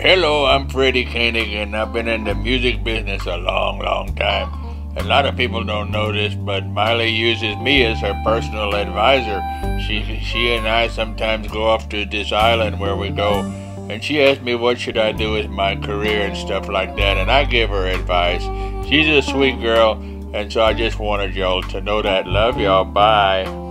Hello, I'm Freddy Koenig, and I've been in the music business a long, long time. A lot of people don't know this, but Miley uses me as her personal advisor. She, she and I sometimes go off to this island where we go, and she asks me what should I do with my career and stuff like that, and I give her advice. She's a sweet girl, and so I just wanted y'all to know that. Love y'all. Bye.